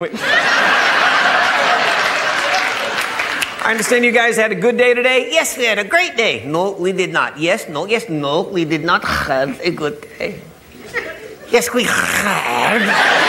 Wait. I understand you guys had a good day today. Yes, we had a great day. No, we did not. Yes, no, yes, no, we did not have a good day. Yes, we had.